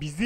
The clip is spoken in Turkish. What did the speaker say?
bizim